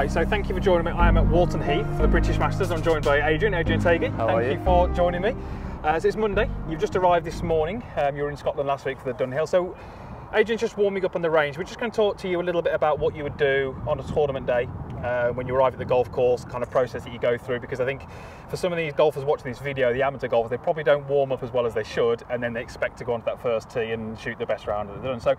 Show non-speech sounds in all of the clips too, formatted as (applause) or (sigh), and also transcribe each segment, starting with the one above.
Right, so thank you for joining me. I am at Walton Heath for the British Masters. I'm joined by Adrian, Adrian Otaegui. How thank you? you for joining me. Uh, so it's Monday. You've just arrived this morning. Um, you were in Scotland last week for the Dunhill. So Adrian's just warming up on the range. We're just going to talk to you a little bit about what you would do on a tournament day uh, when you arrive at the golf course, kind of process that you go through. Because I think for some of these golfers watching this video, the amateur golfers, they probably don't warm up as well as they should, and then they expect to go onto that first tee and shoot the best round of the done. So,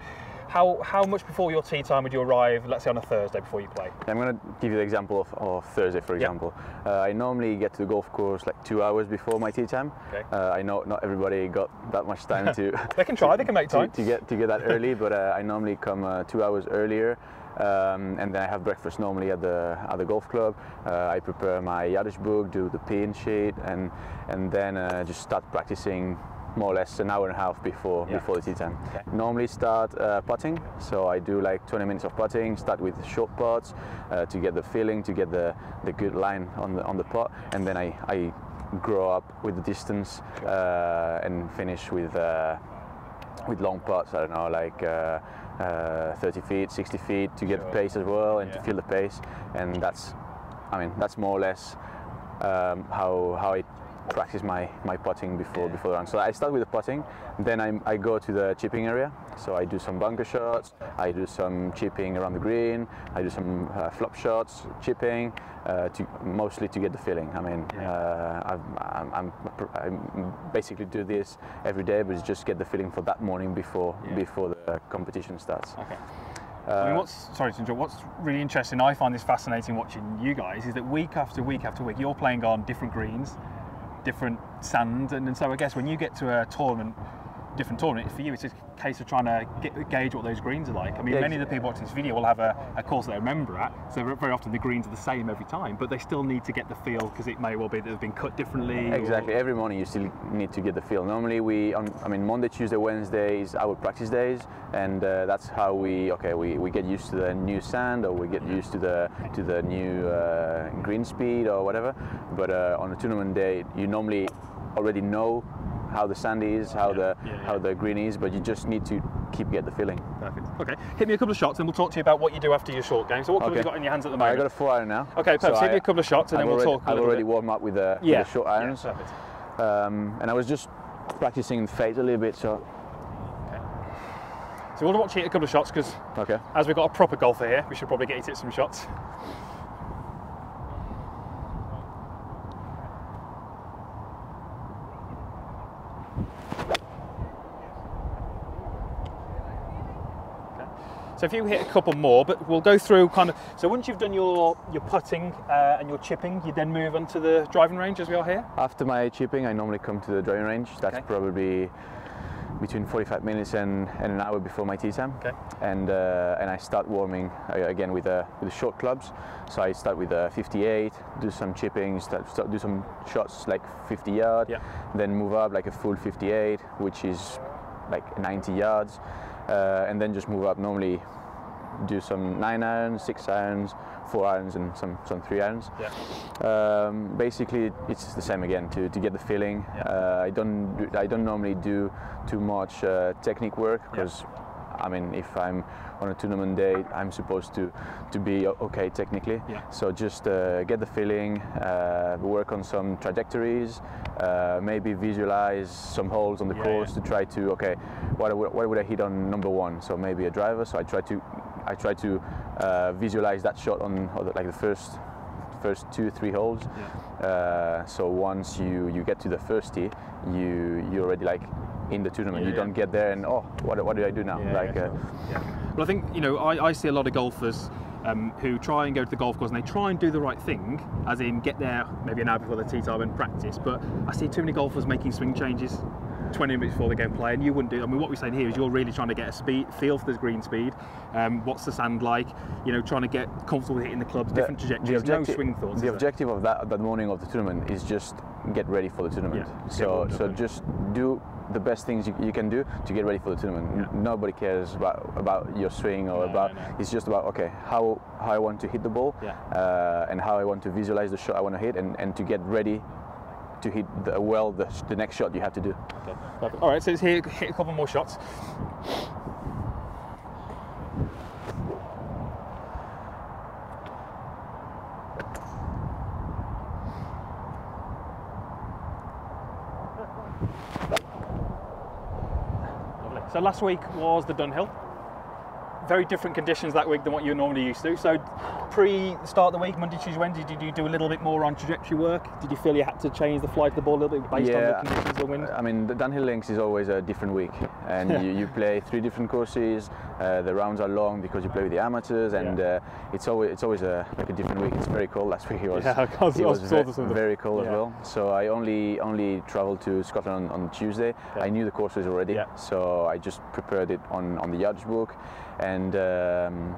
how how much before your tee time would you arrive? Let's say on a Thursday before you play. I'm going to give you the example of, of Thursday, for example. Uh, I normally get to the golf course like two hours before my tee time. Okay. Uh, I know not everybody got that much time to. (laughs) They can try. They can make (laughs) to, time. to get to get that early, but uh, I normally come uh, two hours earlier, um, and then I have breakfast normally at the at the golf club. Uh, I prepare my yardage book, do the pin sheet, and and then uh, just start practicing more or less an hour and a half before Yeah. before the tee time. Okay. Normally start uh, putting, so I do like 20 minutes of putting. Start with short putts uh, to get the feeling, to get the the good line on the on the putt, and then I I grow up with the distance uh, and finish with. Uh, with long putts, I don't know, like uh, uh, 30 feet, 60 feet to get Sure. the pace as well and Yeah. to feel the pace. And that's, I mean, that's more or less um, how how I practice my my putting before Yeah. before the round. So I start with the putting, then I, I go to the chipping area. So I do some bunker shots, I do some chipping around the green, I do some uh, flop shots, chipping, uh, to mostly to get the feeling. I mean, Yeah. uh, I'm, I'm, I'm, I'm basically do this every day, but just get the feeling for that morning before Yeah. before the competition starts. Okay. Uh, I mean, what's sorry to interrupt. What's really interesting, I find this fascinating watching you guys, is that week after week after week, you're playing on different greens, different sand, and, and so I guess when you get to a tournament, different tournament, for you, it's a case of trying to get, gauge what those greens are like. I mean, Yeah, many of the people watching this video will have a, a course they remember at, so very- often the greens are the same every time, but they still need to get the feel because it may well be that they've been cut differently. or- Exactly. Every morning you still need to get the feel. Normally we, on, I mean, Monday, Tuesday, Wednesday is our practice days, and uh, that's how we, okay, we, we get used to the new sand, or we get used to the to the new uh, green speed or whatever. But uh, on a tournament day, you normally already know how the sand is, how Yeah, the yeah, yeah. how the green is, but you just need to keep get the feeling. Perfect. Okay, hit me a couple of shots and we'll talk to you about what you do after your short game. So what Okay. you got in your hands at the moment? I got a four iron now. Okay, perfect. so hit me a couple of shots and I've then we'll already, talk a I've already bit. warmed up with the, with Yeah, the short yeah, irons. perfect. Um, and I was just practicing fade a little bit, so So we'll watch you hit a couple of shots because okay. as we've got a proper golfer here, we should probably get you some shots. Okay. So if you hit a couple more, but we'll go through kind of. So once you've done your your putting uh, and your chipping, you then move on to the driving range as we are here. After my chipping, I normally come to the driving range. That's Okay. probably between 45 minutes and, and an hour before my tee time. Okay. And uh, and I start warming uh, again with uh, with the short clubs. So I start with a 58, do some chipping, start, start do some shots like 50 yard, Yeah. then move up like a full 58, which is like 90 yards, uh, and then just move up. Normally do some nine irons, six irons, four irons, and some some three irons. Yeah. Um, basically, it's the same again to, to get the feeling. Yeah. Uh, I don't do, I don't normally do too much uh, technique work because I mean if I'm on a tournament day I'm supposed to to be okay technically. Yeah. So just uh, get the feeling, uh, work on some trajectories, uh, maybe visualize some holes on the Yeah, course yeah. to try to okay what would, what would I hit on number one? So maybe a driver. So I try to I try to uh, visualize that shot on the- like the first first two three holes. Yeah. Uh, so once you you get to the first tee, you you're already like in the tournament. Yeah, you yeah. don't get there and oh what what do I do now? Yeah, like yeah, uh, sure. yeah. Well, I think you know I, I see a lot of golfers um, who try and go to the golf course and they try and do the right thing, as in get there maybe an hour before the tee time and practice. But I see too many golfers making swing changes. 20 minutes before they go and play, and you wouldn't do. I mean, what we're saying here is you're really trying to get a speed, feel for the green speed. Um, what's the sand like? You know, trying to get comfortable with hitting the clubs, different trajectories, no swing thoughts. The there? objective of that that morning of the tournament is just get ready for the tournament. Yeah, so up, so just do the best things you, you can do to get ready for the tournament. Yeah. Nobody cares about about your swing or No, about. no, no. It's just about okay how how I want to hit the ball Yeah. uh, and how I want to visualize the shot I want to hit and, and to get ready to hit the, well the, the next shot you have to do. Okay. All right, so let's hit, hit a couple more shots. So last week was the Dunhill. Very different conditions that week than what you're normally used to. So pre start of the week, Monday, Tuesday, Wednesday, did you do a little bit more on trajectory work? Did you feel you had to change the flight of the ball a little bit based on the conditions of the wind? I mean, the Dunhill Links is always a different week, and you, you play three different courses. Uh, the rounds are long because you play with the amateurs, and Yeah. uh, it's always it's always a like a different week. It's very cold. Last (laughs) week it was Yeah, was- it was (laughs) saw ve- this very cold yeah. as well. So I only only traveled to Scotland on, on Tuesday. I knew the courses already, Yeah. so I just prepared it on on the yardage book, and. Um,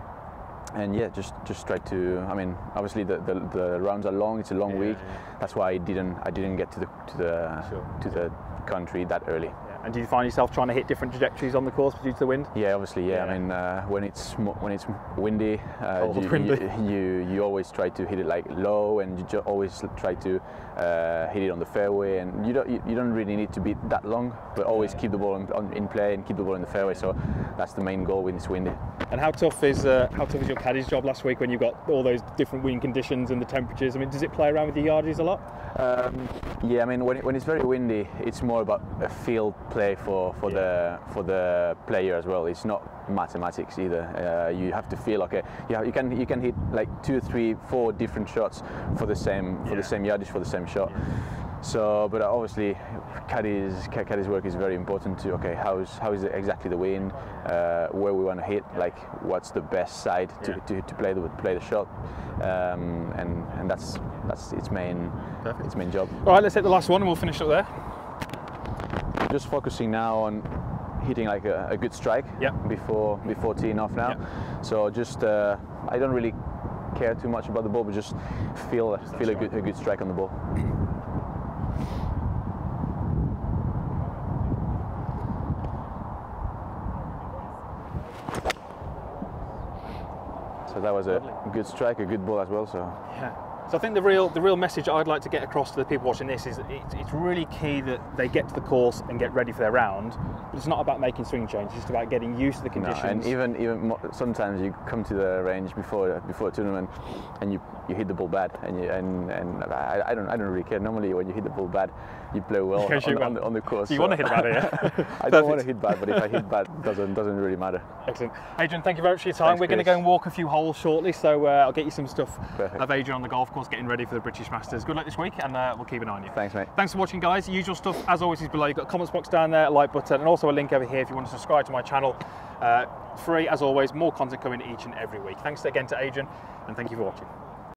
and yeah, just just try to. I mean, obviously the, the, the rounds are long. It's a long Yeah, week. yeah. That's why I didn't I didn't get to the to the Sure. to the country that early. Yeah. And do you find yourself trying to hit different trajectories on the course due to the wind? Yeah, obviously, yeah. Yeah. I mean, uh, when it's when it's windy, uh, you, windy. You, you you always try to hit it like low, and you always try to uh, hit it on the fairway. And you don't you, you don't really need to be that long, but always keep the ball in, on, in play and keep the ball in the fairway. So that's the main goal when it's windy. And how tough is uh, how tough is your caddy's job last week when you got all those different wind conditions and the temperatures? I mean, does it play around with your yardages a lot? Um, yeah, I mean, when, it, when it's very windy, it's more about a field play for, for the for the player as well. It's not mathematics either. Uh, you have to feel okay. You, have, you can you can hit like two, three, four different shots for the same for Yeah. the same yardage for the same shot. So, but obviously, caddy's ca- caddy's work is very important too. Okay, how's how is it exactly the wind, uh, where we want to hit, like what's the best side to, Yeah. to, to play the play the shot, um, and and that's that's its main Perfect. its main job. All right, let's hit the last one and we'll finish up there. Just focusing now on hitting like a, a good strike Yeah. before before teeing off now. Yeah. So just uh, I don't really care too much about the ball, but just feel feel a good a good strike on the ball. So that was a good strike, a good ball as well. So Yeah. So I think the real the real message I'd like to get across to the people watching this is it's, it's really key that they get to the course and get ready for their round. But it's not about making swing changes; it's just about getting used to the No, conditions. and even even sometimes you come to the range before before a tournament, and you, you hit the ball bad, and you, and and I, I don't I don't really care. Normally, when you hit the ball bad, you play well (laughs) You on, on, the, on the course. So you wanna hit bad, yeah? (laughs) I don't (laughs) want to hit bad, but if I hit bad, doesn't doesn't really matter. Excellent. Adrian, thank you very much for your time. Thanks, We're going to go and walk a few holes shortly, so uh, I'll get you some stuff Perfect. of Adrian on the golf course getting ready for the British Masters. Good luck this week, and uh, we'll keep an eye on you. Thanks, mate. Thanks for watching, guys. Usual stuff, as always, is below. You've got a comments box down there, a like button, and also a link over here if you want to subscribe to my channel. Uh, free, as always, more content coming each and every week. Thanks again to Adrian, and thank you for watching.